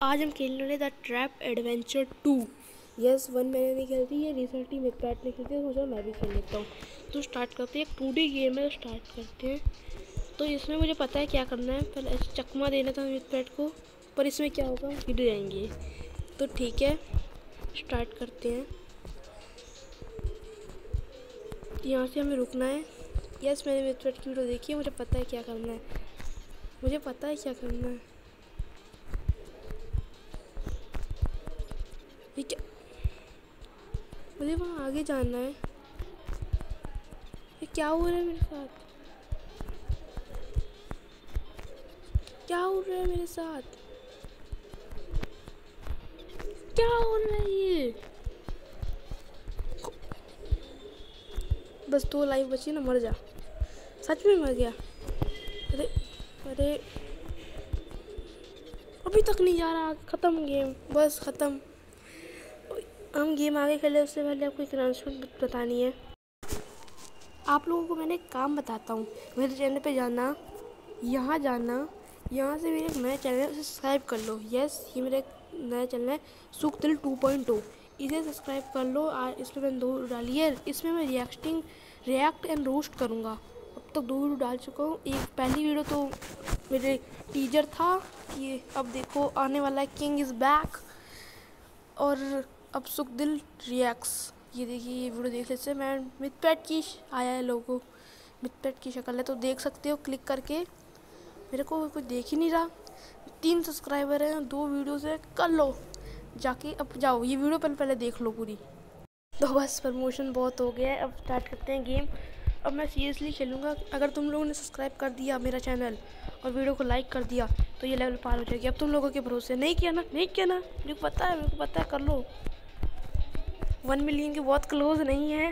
आज हम खेलने वाले the trap adventure two yes one मैंने नहीं खेल खेलती है रिसेंटली मेरे पैट ने खेलती है, सोचा मैं भी खेल लेता हूँ। तो स्टार्ट करते हैं टू डी गेम है स्टार्ट करते हैं। तो इसमें मुझे पता है क्या करना है, पहले ऐसे चकमा देना था मेरे पैट को, पर इसमें क्या होगा, गिर जाएँगे। तो ठीक है स्टार्ट करते हैं। यहाँ से हमें रुकना है। यस मैंने मेरे पैट की वीडियो देखी है, मुझे पता है क्या करना है। मुझे पता है क्या करना है। मुझे वहाँ आगे जाना है। ये क्या हो रहा है मेरे साथ? क्या हो रहा है मेरे साथ? क्या हो रहा है ये? बस दो लाइफ बची ना, मर जा। सच में मर गया। अरे अरे। अभी तक नहीं जा रहा, ख़त्म गेम। बस ख़त्म। हम गेम आगे खेले उससे पहले आपको एक अनाउंसमेंट बतानी है। आप लोगों को मैंने एक काम बताता हूँ। मेरे चैनल पे जाना, यहाँ जाना, यहाँ से मेरे नया चैनल है सब्सक्राइब कर लो। यस ये मेरा नया चैनल है सुख दिल टू पॉइंट टू इसे सब्सक्राइब कर लो, और इसमें मैंने दो डाली है। इसमें मैं रिएक्टिंग रिएक्ट एंड रोस्ट करूँगा। अब तक दो वीडियो डाल चुका हूँ। एक, पहली वीडियो तो मेरे टीजर था कि, अब देखो, आने वाला है किंग इज़ बैक और अब सुख दिल रिएक्ट्स ये देखिए, ये वीडियो देख लेते मैं मिथपेट की आया है लोगो। मिथपेट की शक्ल है तो देख सकते हो, क्लिक करके। मेरे को कोई देख ही नहीं रहा। तीन सब्सक्राइबर हैं, दो वीडियो से कर लो। जाके अब जाओ। ये वीडियो पहले पहले देख लो पूरी। तो बस, प्रमोशन बहुत हो गया है। अब स्टार्ट करते हैं गेम। अब मैं सीरियसली खेलूँगा। अगर तुम लोगों ने सब्सक्राइब कर दिया मेरा चैनल और वीडियो को लाइक कर दिया तो ये लेवल पार हो जाएगी। अब तुम लोगों के भरोसे। नहीं किया ना? नहीं किया ना? मुझे पता है, मेरे को पता है, कर लो। वन मिलियन के बहुत क्लोज नहीं है।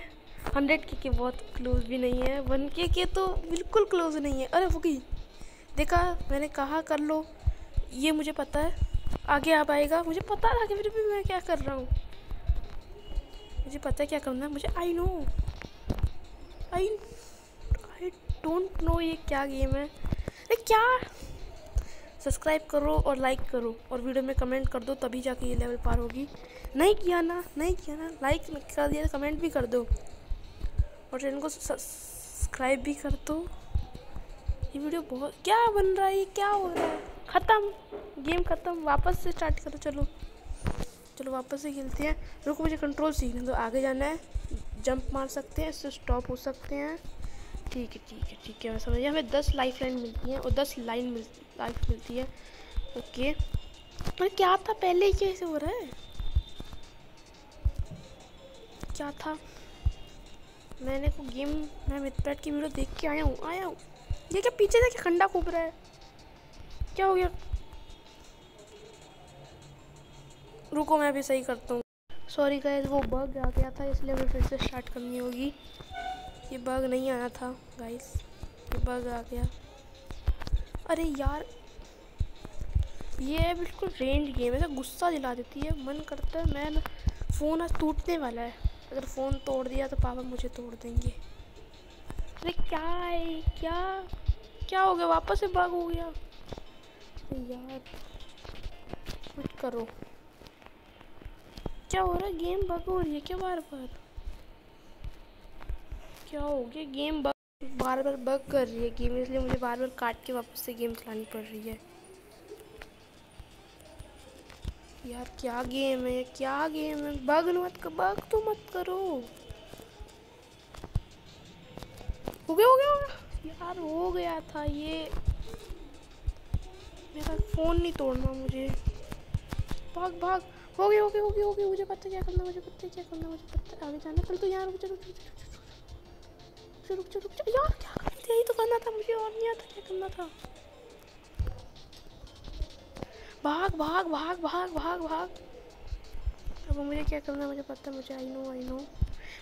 हंड्रेड के के बहुत क्लोज भी नहीं है। वन के के तो बिल्कुल क्लोज नहीं है। अरे वो देखा, मैंने कहा कर लो। ये मुझे पता है। आगे आ पाएगा मुझे पता था कि फिर भी मैं क्या कर रहा हूँ। मुझे पता है क्या करना है। मुझे I know I I don't know ये क्या गेम है। अरे क्या? सब्सक्राइब करो और लाइक करो और वीडियो में कमेंट कर दो, तभी जाके ये लेवल पार होगी। नहीं किया ना, नहीं किया ना लाइक कर दिया तो कमेंट भी कर दो। और चैनल को सब्सक्राइब भी कर दो। ये वीडियो बहुत, क्या बन रहा है, ये क्या हो रहा है? ख़त्म गेम ख़त्म, वापस से स्टार्ट करो, चलो। चलो वापस से खेलते हैं। रुको मुझे कंट्रोल सीखने दो आगे जाना है। जंप मार सकते हैं, इससे स्टॉप हो सकते हैं। ठीक है ठीक है ठीक है, मैं समझ हमें दस लाइफ लाइन मिलती हैं और दस लाइन मिल लाइफ मिलती है। ओके। अरे क्या था? पहले ही कैसे हो रहा है? क्या था? मैंने को गेम, मैं मित्रपैट की वीडियो देख के आया हूँ आया हूँ। ये क्या पीछे से क्या खंडा खूब रहा है? क्या हो गया? रुको, मैं भी सही करता हूँ। सॉरी गाइस वो बग आ गया था, इसलिए हमें फिर से स्टार्ट करनी होगी। ये बग नहीं आया था गाइस ये बग आ गया। अरे यार, ये बिल्कुल रेंज गेम है गुस्सा दिला देती है, मन करता है, मैं फ़ोन आज टूटने वाला है। अगर फ़ोन तोड़ दिया तो पापा मुझे तोड़ देंगे। अरे क्या है, क्या क्या हो गया, वापस से बग हो गया। यार कुछ करो। क्या हो रहा है गेम बग हो रही है क्या बार बार क्या हो गया गेम बग बार बार बग कर रही है गेम इसलिए मुझे बार बार काट के वापस से गेम चलानी पड़ रही है। यार, क्या गेम है? क्या गेम है? बग मत कर बग तो मत करो। हो गया हो गया यार, हो गया था ये। मेरा फ़ोन नहीं तोड़ना मुझे। भाग भाग। हो गया हो गया हो गया हो गया। मुझे पता क्या करना मुझे पता क्या करना मुझे पता आगे जाना कल तो यार रुक जा रुक जा रुक जा यार क्या करते यही तो करना था मुझे और नहीं आता क्या करना था भाग भाग भाग भाग भाग भाग अब मुझे क्या करना है मुझे पता है मुझे आई नो आई नो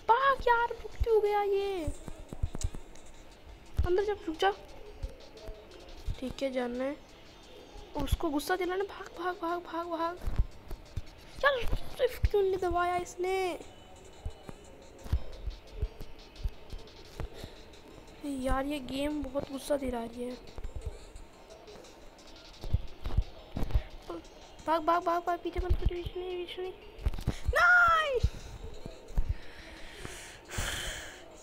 भाग यार रुक क्यों गया ये अंदर जब रुक जा ठीक है जानना है उसको गुस्सा दिलाना भाग। भाग भाग भाग भाग चल स्विफ्ट क्यों नहीं दबाया इसने? यार, ये गेम बहुत गुस्सा दिला रही है। भाग भाग भाग भाग, पीछे मत नहीं पीछे नहीं नहीं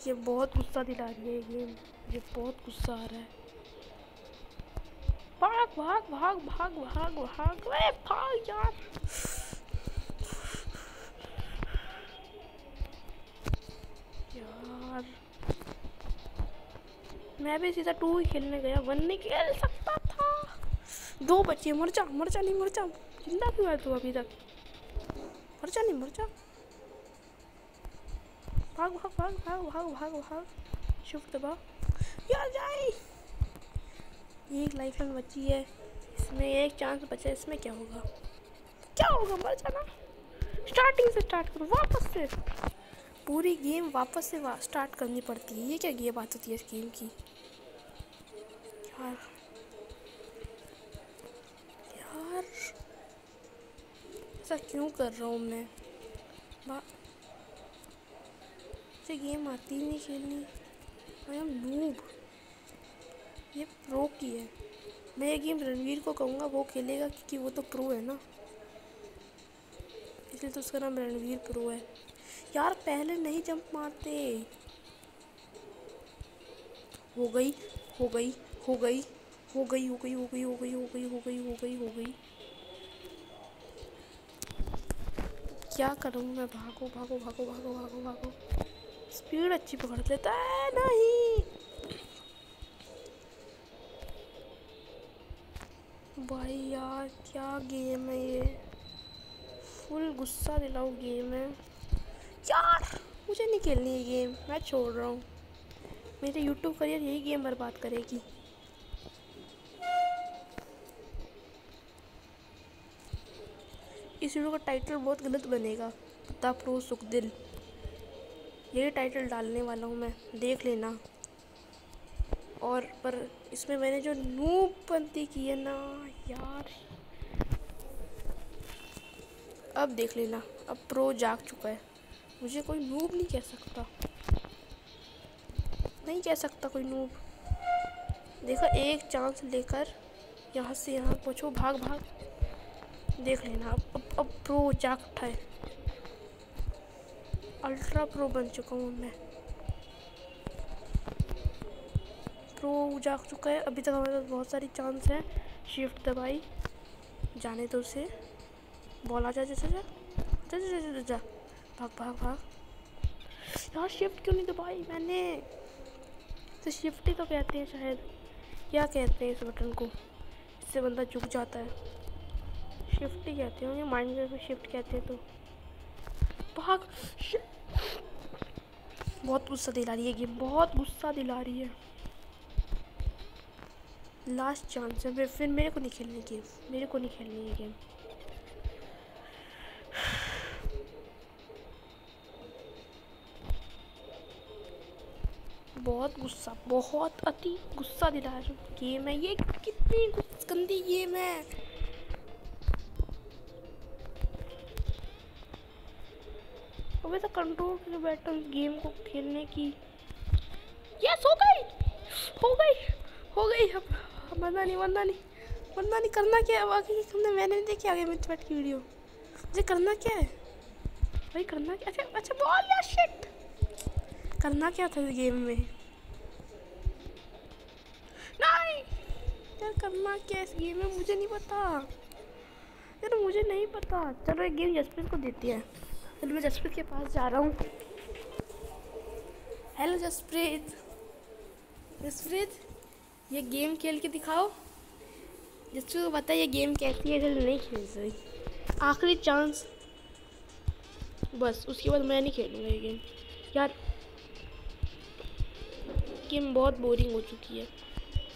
ये बहुत गुस्सा दिला रही है गेम। ये बहुत गुस्सा आ रहा है। भाग भाग भाग भाग भाग भाग भाग यार। मैं भी सीधा टू ही खेलने गया वन नहीं खेल सकता था। दो बच्चे मर जा नहीं मर ज़िंदा क्यों है तू अभी तक। मर नहीं मर भाग भाग भाग भाग भाग भाग भाग। शिफ्ट दबा। यार जाए। एक लाइफ में बची है। इसमें एक चांस बचा है इसमें क्या होगा? क्या होगा? मर जाना। स्टार्टिंग से स्टार्ट करो वापस से। पूरी गेम वापस से वा, स्टार्ट करनी पड़ती है। ये क्या गेम बात होती है इस गेम की? यार यार ऐसा क्यों कर रहा हूँ मैं मुझे गेम आती नहीं खेलनी आई एम नूब ये प्रो की है मैं ये गेम रणवीर को कहूँगा वो खेलेगा क्योंकि वो तो प्रो है ना इसलिए तो उसका नाम रणवीर प्रो है यार पहले नहीं जंप मारते हो गई हो गई हो गई हो गई हो गई हो गई हो गई हो गई हो गई हो गई हो गई। क्या करूँ मैं? भागो भागो भागो भागो भागो भागो। स्पीड अच्छी पकड़ लेता है, नहीं। भाई यार, क्या गेम है ये? फुल गुस्सा दिलाओ गेम है। यार, मुझे नहीं खेलनी ये गेम, मैं छोड़ रहा हूँ। मेरे यूट्यूब करियर यही गेम बर्बाद करेगी। इस वीडियो का टाइटल बहुत गलत बनेगा। पता प्रो सुख दिल। यही टाइटल डालने वाला हूँ मैं। देख लेना। और पर इसमें मैंने जो नूब पंती की है ना यार। अब देख लेना। अब प्रो जाग चुका है। मुझे कोई नूब नहीं कह सकता। नहीं कह सकता कोई नूब देखा एक चांस लेकर यहाँ से यहाँ पहुँचो। भाग भाग। देख लेना। अब, अब प्रो जाग उठा है अल्ट्रा प्रो बन चुका हूँ मैं। प्रो जा चुका है। अभी तक हमारे पास बहुत सारी चांस है। शिफ्ट दबाई जाने दो उसे। बॉल आ जा, जैसे जा। जा जा जा जा भाग भाग भाग। यार शिफ्ट क्यों नहीं दबाई मैंने? तो शिफ्ट ही तो कहते हैं शायद। क्या कहते हैं इस बटन को? इससे बंदा झुक जाता है। शिफ्ट ही कहते हैं माइंड में शिफ्ट कहते हैं तो। भाग बहुत गुस्सा दिला रही है गेम बहुत गुस्सा दिला रही है। लास्ट चांस है, फिर मेरे को नहीं खेलनी गेम मेरे को नहीं खेलनी है गेम बहुत गुस्सा, बहुत अति गुस्सा दिला रही गेम है। ये कितनी गंदी गेम है अबे तो कंट्रोल करके बैठा हूँ गेम को खेलने की। यस हो गई। हो गई। हो गई। अब मरना नहीं मरना नहीं। मरना नहीं, करना क्या है? बाकी तुमने मैंने नहीं देखी, आगे बैठ की वीडियो मुझे करना क्या है? भाई, करना क्या? अच्छा अच्छा बोल यार शिट करना क्या था गेम में? नहीं! यार, करना क्या इस गेम में? मुझे नहीं पता। यार, मुझे नहीं पता। चलो, एक गेम जसप्रीत को देती है। चलो मैं जसप्रीत के पास जा रहा हूँ। हेलो जसप्रीत। जसप्रीत, ये गेम खेल के दिखाओ। जसप्रीत को पता है ये गेम कैसी है चलो नहीं खेल सकती आखिरी चांस बस, उसके बाद मैं नहीं खेलूँगा ये गेम यार गेम बहुत बोरिंग हो चुकी है।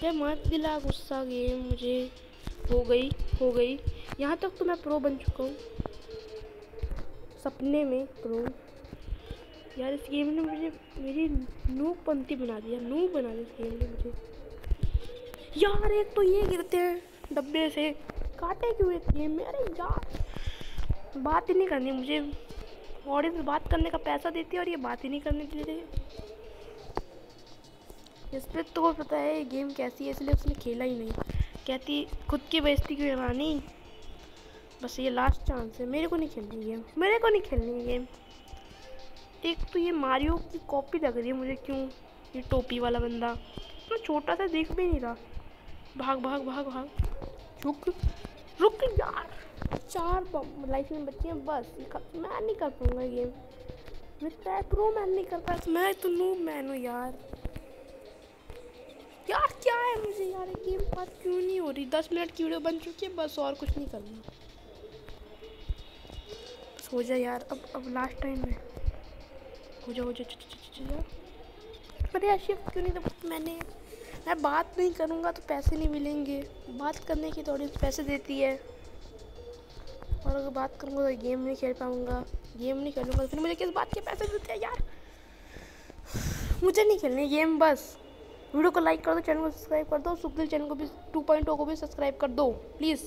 क्या मत दिला गुस्सा गेम मुझे। हो गई हो गई। यहाँ तक तो मैं प्रो बन चुका हूँ। सपने में प्रो यार, इस गेम ने मुझे, मेरी नू पंक्ति बना दिया नूक बना दिया इस गेम ने मुझे। यार, एक तो ये गिरते हैं, डब्बे से। काटे क्यों एक गेम में? अरे यार, बात ही नहीं करनी मुझे। ऑडियंस बात करने का पैसा देती है और ये बात ही नहीं करने दे रही इस पर तो पता है, ये गेम कैसी है, इसलिए उसने खेला ही नहीं। कहती, खुद की बेइज्जती क्यों करानी बस ये लास्ट चांस है। मेरे को नहीं खेलनी गेम मेरे को नहीं खेलनी गेम एक तो ये मारियो की कॉपी लग रही है मुझे क्यों? ये टोपी वाला बंदा। इतना तो छोटा सा देख भी नहीं रहा। भाग भाग भाग भाग। रुक रुक यार। चार लाइफ में बच्चे हैं, बस। मैं नहीं कर पाऊँगा गेम मैं प्रो मैन नहीं कर पाया। मैं तो नू मैन हूँ यार। यार क्या है मुझे यार? गेम बात क्यों नहीं हो रही? दस मिनट की वीडियो बन चुकी है, बस और कुछ नहीं करना। हो जाए यार, अब अब लास्ट टाइम हो। हो जाओ अरे यार। शिफ्ट क्यों नहीं तो मैंने, मैं बात नहीं करूँगा तो पैसे नहीं मिलेंगे। बात करने की थोड़ी पैसे देती है। और अगर बात करूँगा तो गेम नहीं खेल पाऊँगा। गेम नहीं खेलूँगा तो फिर मुझे किस बात के पैसे देते हैं यार? मुझे नहीं खेलनी गेम बस। वीडियो को लाइक कर दो चैनल को सब्सक्राइब कर दो सुखदिल चैनल को भी टू पॉइंट को भी सब्सक्राइब कर दो प्लीज़